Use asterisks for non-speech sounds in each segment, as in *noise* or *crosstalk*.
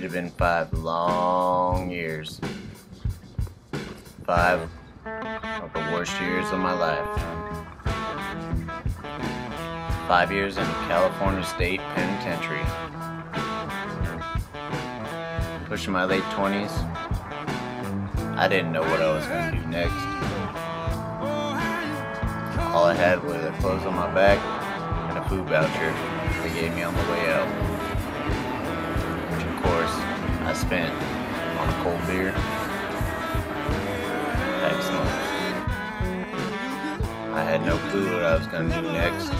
It had been five long years. Five of the worst years of my life. Five years in California State Penitentiary. Pushing my late 20s, I didn't know what I was going to do next. All I had was the clothes on my back and a food voucher they gave me on the way out. I spent on a cold beer, smokes. I had no clue what I was going to do next.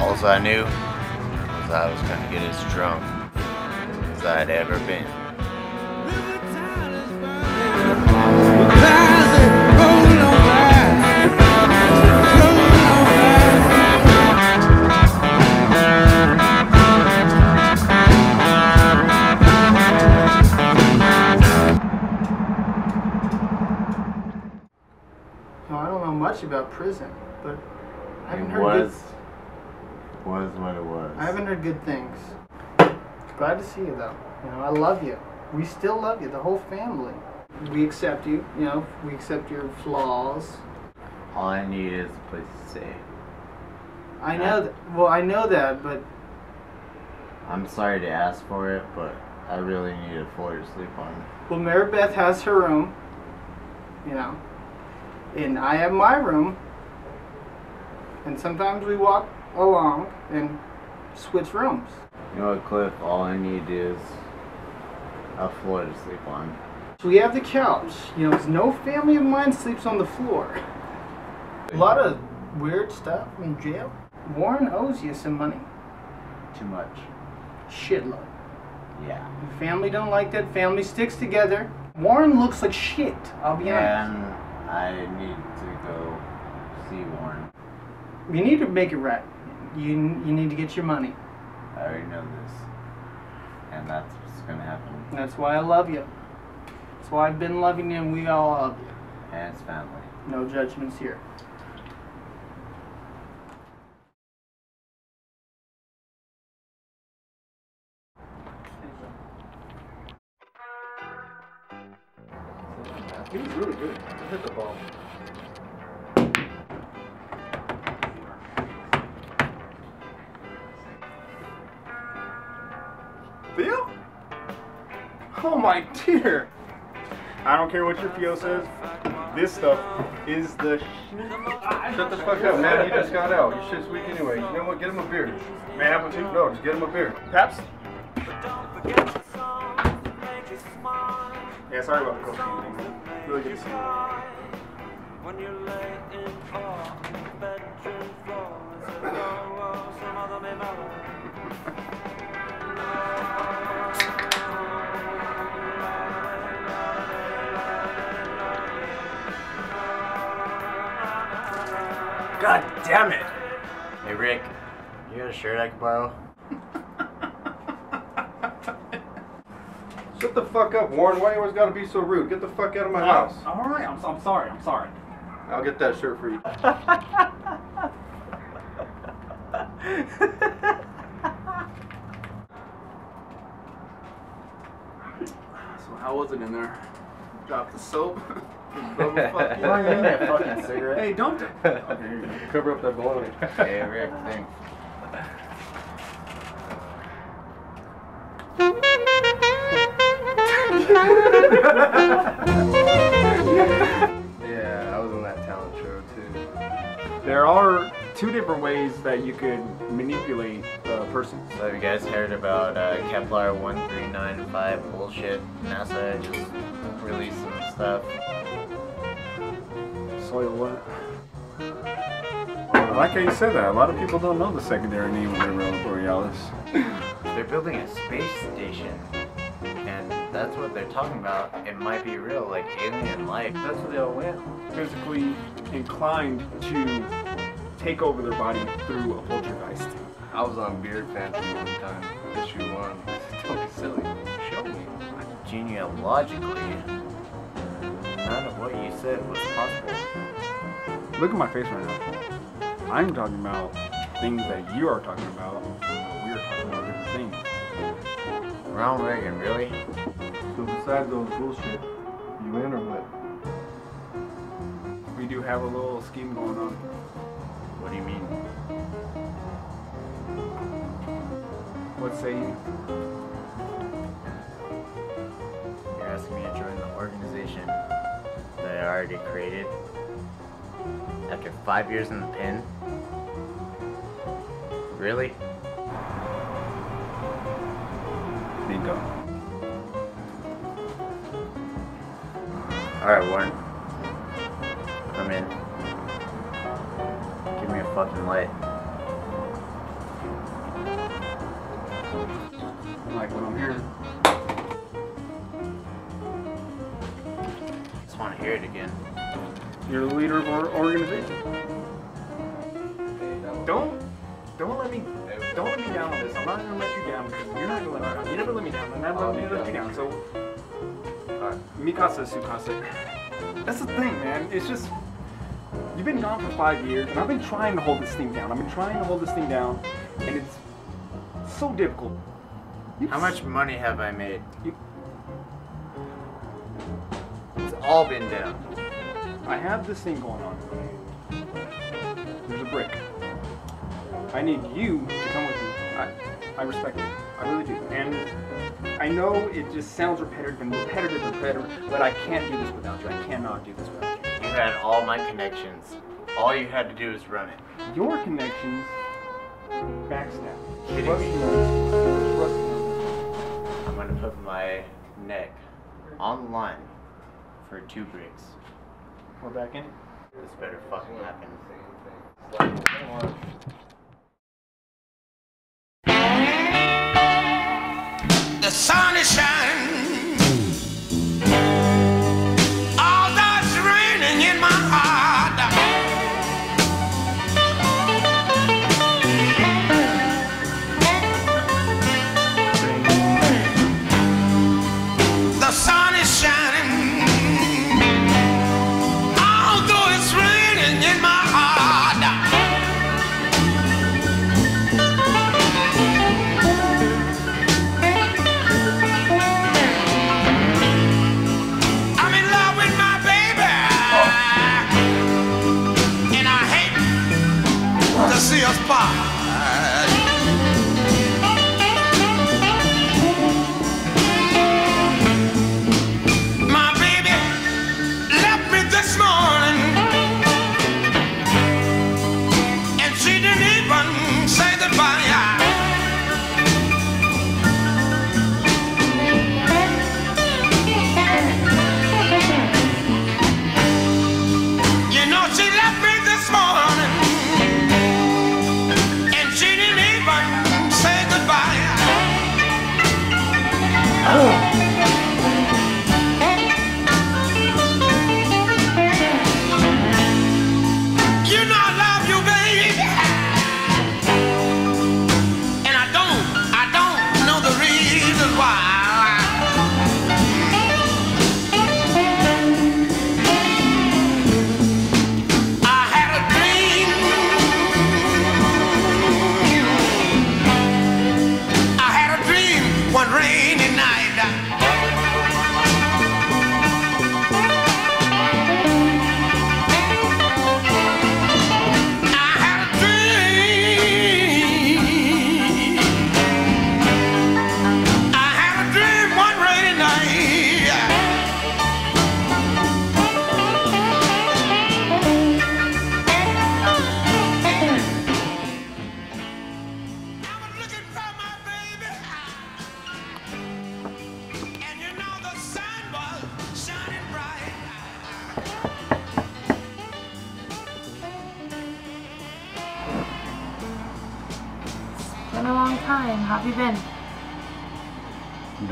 All I knew was I was going to get as drunk as I'd ever been. Much about prison, but I haven't It heard was, good. was what it was. I haven't heard good things. Glad to see you though. You know, I love you. We still love you, the whole family. We accept you. You know, we accept your flaws. All I need is a place to stay. I know. That, well, I know that, but I'm sorry to ask for it, but I really need a floor to sleep on. well, Maribeth has her room. You know, and I have my room. And sometimes we walk along and switch rooms. You know what, Cliff? All I need is a floor to sleep on. So we have the couch. You know, 'cause no family of mine sleeps on the floor. A lot of weird stuff in jail. Warren owes you some money. Too much. Shitload. Yeah. The family don't like that. Family sticks together. Warren looks like shit. I'll be honest. I need to go see Warren. You need to make it right. You you need to get your money. I already know this. And that's what's gonna happen. That's why I love you. That's why I've been loving you, and we all love you. And it's family. No judgments here. Oh my dear. I don't care what your Theo says. This stuff is the shit. Shut the fuck up, man. You just got out. Your shit's weak anyway. You know what? Get him a beer. May I have one too? No, just get him a beer. Paps? Yeah, sorry about the thing. Really good to see you. Damn it! Hey Rick, you got a shirt I can borrow? Shut the fuck up, Warren. Why you always gotta be so rude? Get the fuck out of my uh, house. All right, I'm, I'm sorry. I'm sorry. I'll get that shirt for you. *laughs* So how was it in there? Drop the soap. *laughs* *laughs* Why you in that *laughs* fucking cigarette? Hey, don't. *laughs* Okay, you go. Cover up that. Hey Rick. Yeah, I was on that talent show too. There are two different ways that you could manipulate a person. So have you guys heard about uh, Kepler 1395 bullshit? NASA just released some stuff. Soil what? I like how you said that. A lot of people don't know the secondary name of Aurora Borealis. They're building a space station. And that's what they're talking about. It might be real, like alien life. That's where they all went. Physically inclined to take over their body through a poltergeist. I was on Beard Fantasy one time, issue one. *laughs* Don't be silly. Show me. Genealogically, what you said was possible. Look at my face right now. I'm talking about things that you are talking about. We are talking about different things. Ronald Reagan, really? So besides those bullshit, you in or what? We do have a little scheme going on. What do you mean? What say you? You're asking me to join the organization that I already created? After five years in the pen? Really? Bingo. Alright, Warren. Come in. Give me a fucking light. Like what I'm hearing. Just want to hear it again. You're the leader of our organization. Don't, don't let me, don't let me down on this. I'm not gonna let you down because you're not gonna let me down. You never let me down, I'm not gonna let you down. So, uh, Mikasa Sukasa. That's the thing, man. It's just you've been gone for five years, and I've been trying to hold this thing down. I've been trying to hold this thing down, and it's so difficult. You How much money have I made? You- It's all been down. I have this thing going on. There's a brick. I need you to come with me. I, I respect it. I really do. And I know it just sounds repetitive and repetitive and repetitive, but I can't do this without you. I cannot do this without you. You had all my connections. All you had to do was run it. Your connections backstab. Kidding Trust me. Trust me. I'm gonna put my neck on the line for two bricks. We're back in. This better fucking happen.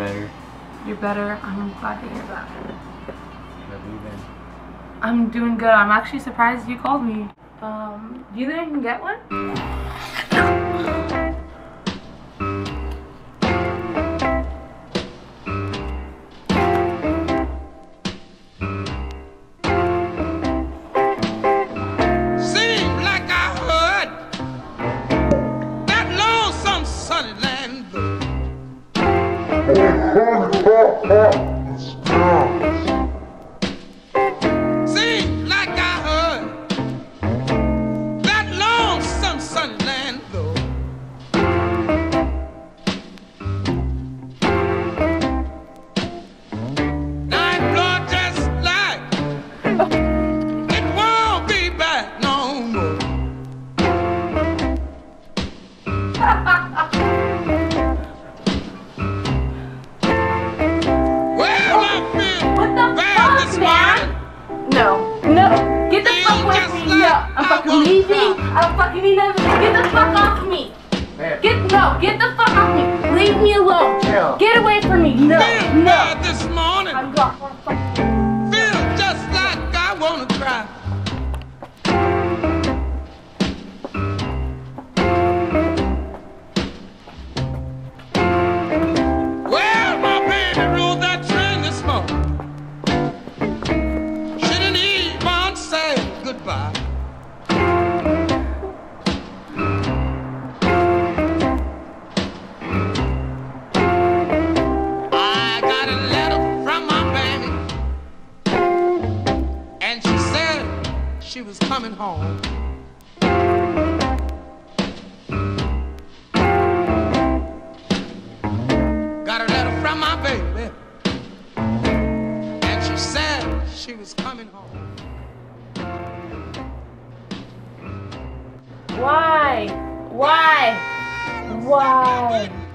Better. You're better. I'm glad to hear that. Have you been? I'm doing good. I'm actually surprised you called me. Um, do you think I can get one? Oh, oh, oh, oh. Away from me. No, I'm fucking leaving. I don't fucking need none. Get the fuck off me. Get no, get the fuck off me. Leave me alone. Get away from me. No, Feel no. this morning. I'm gone.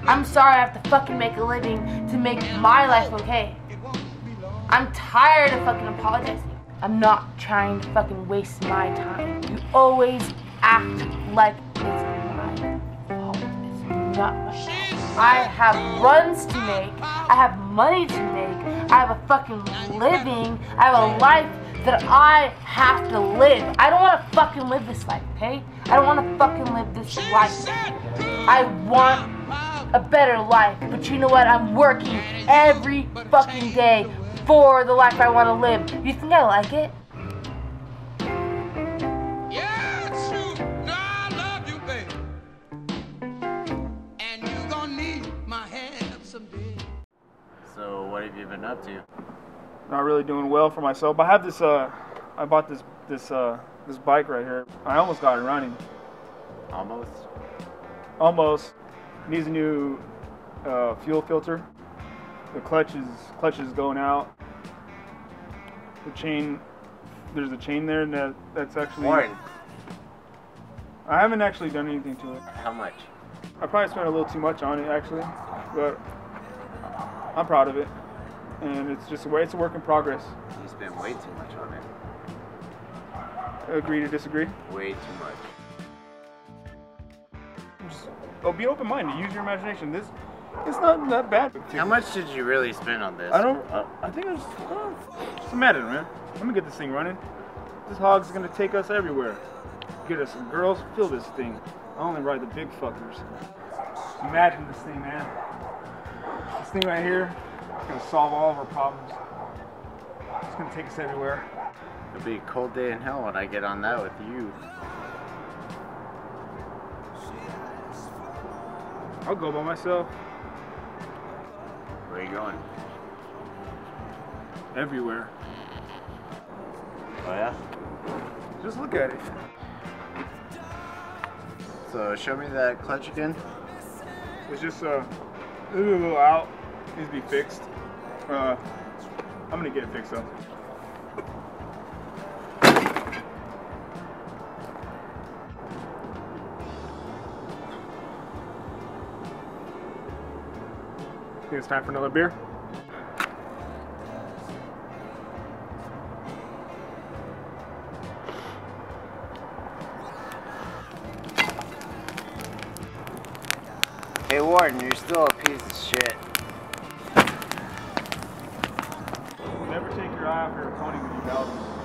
I'm sorry I have to fucking make a living to make my life okay. I'm tired of fucking apologizing. I'm not trying to fucking waste my time. You always act like it's my fault. Oh, it's not my fault. I have runs to make. I have money to make. I have a fucking living. I have a life that I have to live. I don't want to fucking live this life, okay? I don't want to fucking live this life. I want a better life. But you know what? I'm working every fucking day for the life I want to live. You think I like it? Yeah, it's true. No, I love you, baby. And you gonna need my help someday. So what have you been up to? Not really doing well for myself. But I have this. Uh, I bought this this uh this bike right here. I almost got it running. Almost. Almost. Needs a new uh, fuel filter. The clutch is clutch is going out. The chain. There's a chain there that that's actually. Warren, I haven't actually done anything to it. how much? I probably spent a little too much on it actually, but I'm proud of it. And it's just a way. It's a work in progress. You spent way too much on it. Agree to disagree. Way too much. Oh, be open minded. Use your imagination. This, it's not that bad. How much did you really spend on this? I don't. Uh, I think it it's. Uh, just imagine, man. Let me get this thing running. This hog's gonna take us everywhere. Get us some girls. Fill this thing. I only ride the big fuckers. Imagine this thing, man. This thing right here is gonna solve all of our problems. It's gonna take us everywhere. It'll be a cold day in hell when I get on that with you. I'll go by myself Where are you going? everywhere. Oh yeah? Just look at it. So show me that clutch again. It's just uh, it's a little out. Needs to be fixed. Uh, I'm gonna get it fixed up. Think it's time for another beer? Hey Warden, you're still a piece of shit. Never take your eye off your opponent when you them.